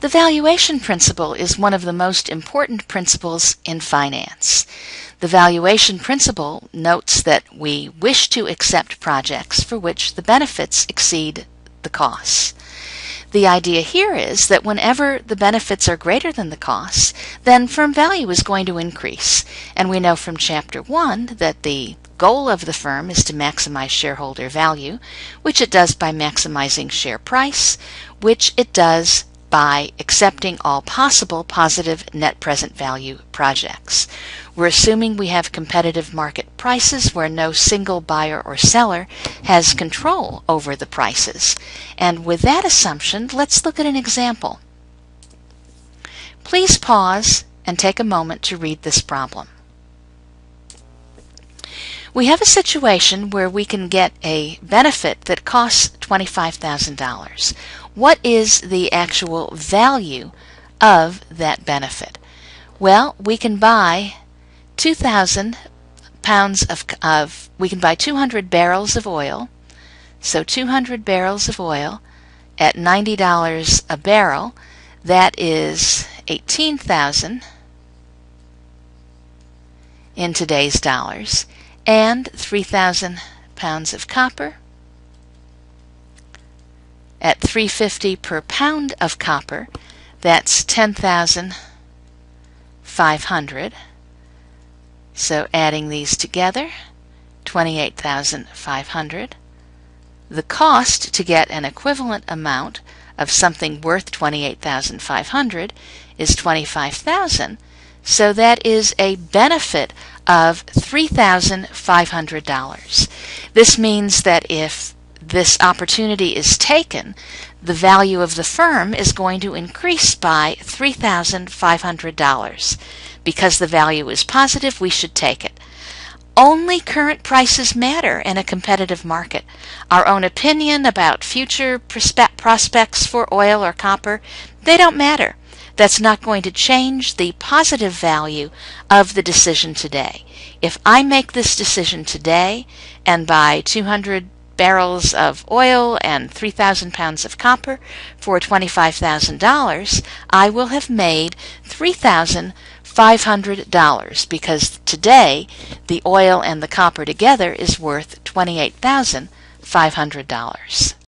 The valuation principle is one of the most important principles in finance. The valuation principle notes that we wish to accept projects for which the benefits exceed the costs. The idea here is that whenever the benefits are greater than the costs, then firm value is going to increase. And we know from Chapter 1 that the goal of the firm is to maximize shareholder value, which it does by maximizing share price, which it does by accepting all possible positive net present value projects. We're assuming we have competitive market prices where no single buyer or seller has control over the prices. And with that assumption, let's look at an example. Please pause and take a moment to read this problem. We have a situation where we can get a benefit that costs $25,000 what is the actual value of that benefit? Well, we can buy 2,000 pounds of, of, we can buy 200 barrels of oil. So 200 barrels of oil at $90 a barrel, that is 18,000 in today's dollars, and 3,000 pounds of copper at 350 per pound of copper, that's 10,500. So adding these together, 28,500. The cost to get an equivalent amount of something worth 28,500 is 25,000. So that is a benefit of $3,500. This means that if this opportunity is taken, the value of the firm is going to increase by $3,500. Because the value is positive, we should take it. Only current prices matter in a competitive market. Our own opinion about future prospects for oil or copper, they don't matter. That's not going to change the positive value of the decision today. If I make this decision today and buy 200 barrels of oil and 3,000 pounds of copper for $25,000, I will have made $3,500 because today the oil and the copper together is worth $28,500.